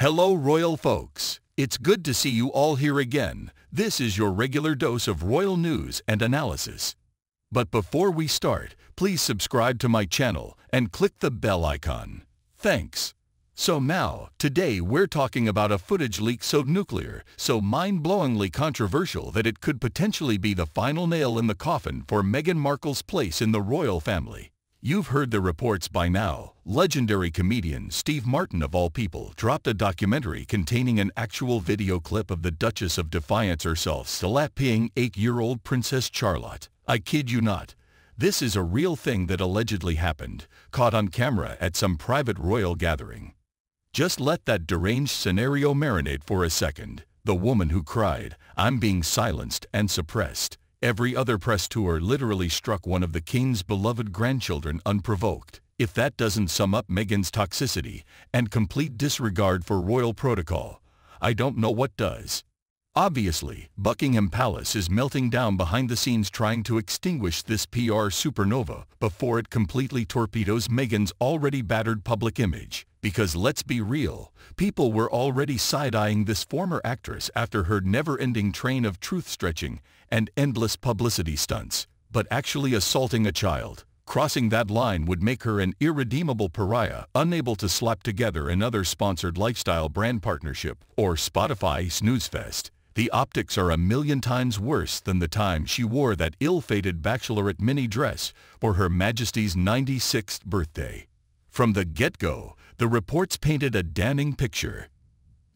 Hello, royal folks. It's good to see you all here again. This is your regular dose of royal news and analysis. But before we start, please subscribe to my channel and click the bell icon. Thanks. So now, today we're talking about a footage leak so nuclear, so mind-blowingly controversial that it could potentially be the final nail in the coffin for Meghan Markle's place in the royal family. You've heard the reports by now. Legendary comedian Steve Martin of all people dropped a documentary containing an actual video clip of the Duchess of Defiance herself slapping eight-year-old Princess Charlotte. I kid you not. This is a real thing that allegedly happened, caught on camera at some private royal gathering. Just let that deranged scenario marinate for a second. The woman who cried, I'm being silenced and suppressed. Every other press tour literally struck one of the king's beloved grandchildren unprovoked. If that doesn't sum up Meghan's toxicity and complete disregard for royal protocol, I don't know what does. Obviously, Buckingham Palace is melting down behind the scenes trying to extinguish this PR supernova before it completely torpedoes Meghan's already battered public image. Because let's be real, people were already side-eyeing this former actress after her never-ending train of truth-stretching and endless publicity stunts. But actually assaulting a child, crossing that line would make her an irredeemable pariah unable to slap together another sponsored lifestyle brand partnership or Spotify snooze fest. The optics are a million times worse than the time she wore that ill-fated bachelorette mini dress for Her Majesty's 96th birthday. From the get-go, the reports painted a damning picture.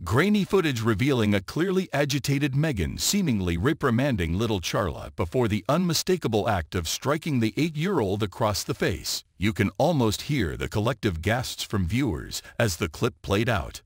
Grainy footage revealing a clearly agitated Meghan seemingly reprimanding little Charlotte before the unmistakable act of striking the eight-year-old across the face. You can almost hear the collective gasps from viewers as the clip played out.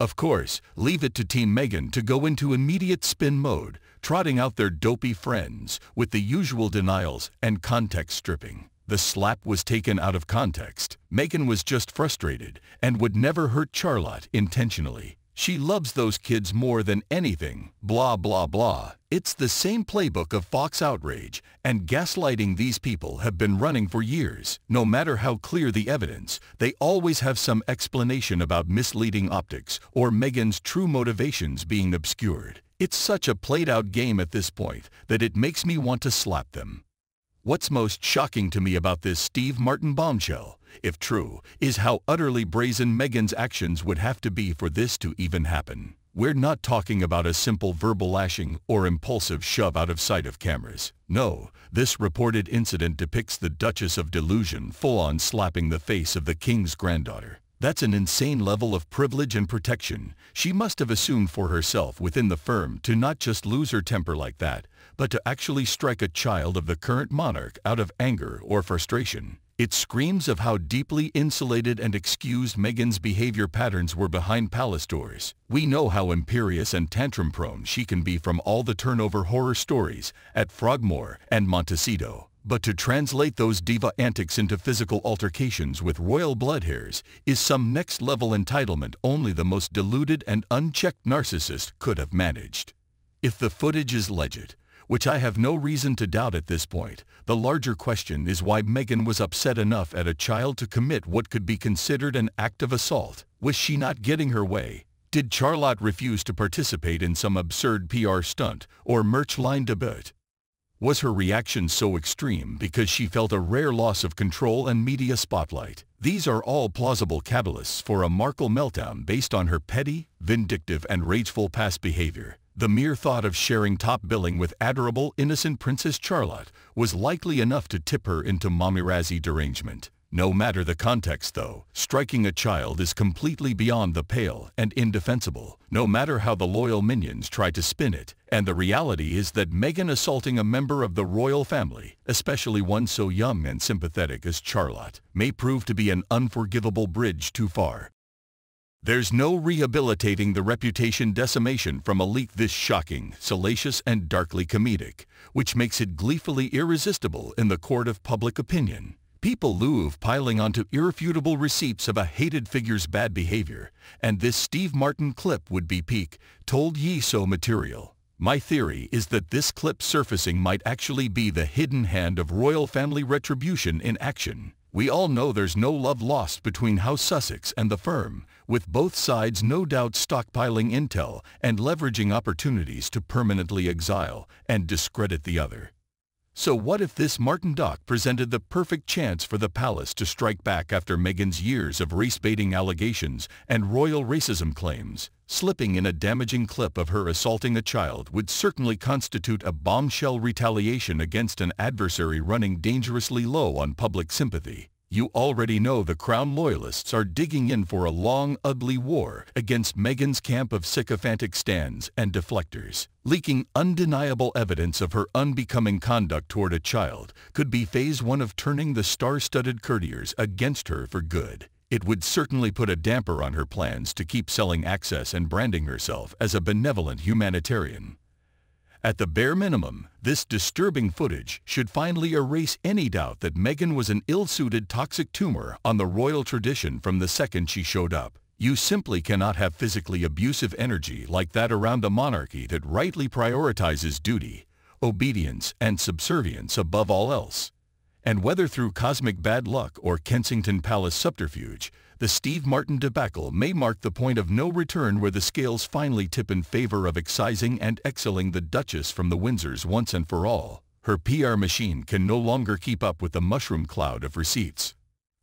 Of course, leave it to Team Meghan to go into immediate spin mode, trotting out their dopey friends with the usual denials and context stripping. The slap was taken out of context. Meghan was just frustrated and would never hurt Charlotte intentionally. She loves those kids more than anything, blah blah blah. It's the same playbook of Fox outrage, and gaslighting these people have been running for years. No matter how clear the evidence, they always have some explanation about misleading optics or Meghan's true motivations being obscured. It's such a played-out game at this point that it makes me want to slap them. What's most shocking to me about this Steve Martin bombshell if true, is how utterly brazen Meghan's actions would have to be for this to even happen. We're not talking about a simple verbal lashing or impulsive shove out of sight of cameras. No, this reported incident depicts the Duchess of Delusion full-on slapping the face of the king's granddaughter. That's an insane level of privilege and protection she must have assumed for herself within the firm to not just lose her temper like that, but to actually strike a child of the current monarch out of anger or frustration. It screams of how deeply insulated and excused Meghan's behavior patterns were behind palace doors. We know how imperious and tantrum-prone she can be from all the turnover horror stories at Frogmore and Montecito. But to translate those diva antics into physical altercations with royal blood hairs is some next-level entitlement only the most deluded and unchecked narcissist could have managed. If the footage is legit, which I have no reason to doubt at this point. The larger question is why Meghan was upset enough at a child to commit what could be considered an act of assault. Was she not getting her way? Did Charlotte refuse to participate in some absurd PR stunt or merch line debut? Was her reaction so extreme because she felt a rare loss of control and media spotlight? These are all plausible catalysts for a Markle meltdown based on her petty, vindictive, and rageful past behavior. The mere thought of sharing top billing with adorable, innocent Princess Charlotte was likely enough to tip her into mommy Razzie derangement. No matter the context, though, striking a child is completely beyond the pale and indefensible, no matter how the loyal minions try to spin it. And the reality is that Meghan assaulting a member of the royal family, especially one so young and sympathetic as Charlotte, may prove to be an unforgivable bridge too far. There's no rehabilitating the reputation decimation from a leak this shocking, salacious, and darkly comedic, which makes it gleefully irresistible in the court of public opinion. People loove piling onto irrefutable receipts of a hated figure's bad behavior, and this Steve Martin clip would be peak, told ye so material. My theory is that this clip surfacing might actually be the hidden hand of royal family retribution in action. We all know there's no love lost between House Sussex and the firm, with both sides no doubt stockpiling intel and leveraging opportunities to permanently exile and discredit the other. So what if this Martin doc presented the perfect chance for the palace to strike back after Meghan's years of race-baiting allegations and royal racism claims? Slipping in a damaging clip of her assaulting a child would certainly constitute a bombshell retaliation against an adversary running dangerously low on public sympathy. You already know the Crown loyalists are digging in for a long, ugly war against Meghan's camp of sycophantic stands and deflectors. Leaking undeniable evidence of her unbecoming conduct toward a child could be phase one of turning the star-studded courtiers against her for good. It would certainly put a damper on her plans to keep selling access and branding herself as a benevolent humanitarian. At the bare minimum, this disturbing footage should finally erase any doubt that Meghan was an ill-suited toxic tumor on the royal tradition from the second she showed up. You simply cannot have physically abusive energy like that around a monarchy that rightly prioritizes duty, obedience, and subservience above all else. And whether through cosmic bad luck or Kensington Palace subterfuge, the Steve Martin debacle may mark the point of no return where the scales finally tip in favor of excising and exiling the Duchess from the Windsors once and for all. Her PR machine can no longer keep up with the mushroom cloud of receipts.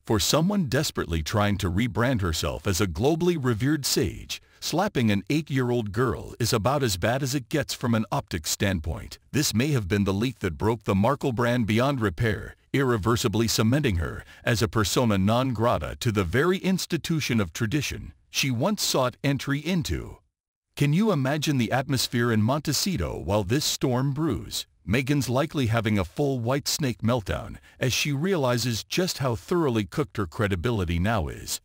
For someone desperately trying to rebrand herself as a globally revered sage, slapping an eight-year-old girl is about as bad as it gets from an optics standpoint. This may have been the leak that broke the Markle brand beyond repair irreversibly cementing her as a persona non grata to the very institution of tradition she once sought entry into. Can you imagine the atmosphere in Montecito while this storm brews? Meghan's likely having a full white snake meltdown as she realizes just how thoroughly cooked her credibility now is.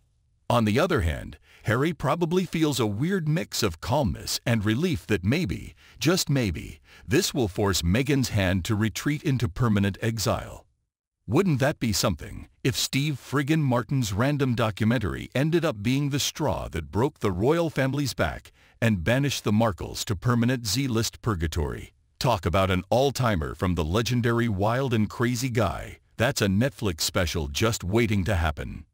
On the other hand, Harry probably feels a weird mix of calmness and relief that maybe, just maybe, this will force Meghan's hand to retreat into permanent exile. Wouldn't that be something if Steve friggin Martin's random documentary ended up being the straw that broke the royal family's back and banished the Markles to permanent Z-list purgatory? Talk about an all-timer from the legendary Wild and Crazy Guy. That's a Netflix special just waiting to happen.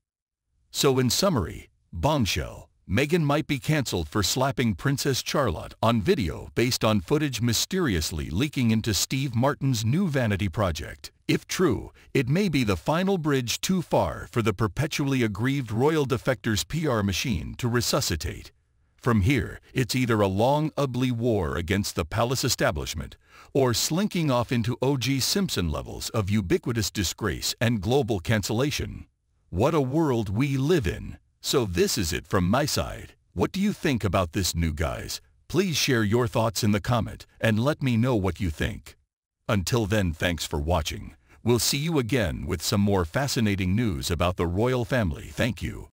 So in summary, Bombshell, Meghan might be cancelled for slapping Princess Charlotte on video based on footage mysteriously leaking into Steve Martin's new vanity project. If true, it may be the final bridge too far for the perpetually aggrieved royal defector's PR machine to resuscitate. From here, it's either a long, ugly war against the palace establishment or slinking off into O.J. Simpson levels of ubiquitous disgrace and global cancellation. What a world we live in! So this is it from my side. What do you think about this new guys? Please share your thoughts in the comment and let me know what you think. Until then, thanks for watching. We'll see you again with some more fascinating news about the royal family. Thank you.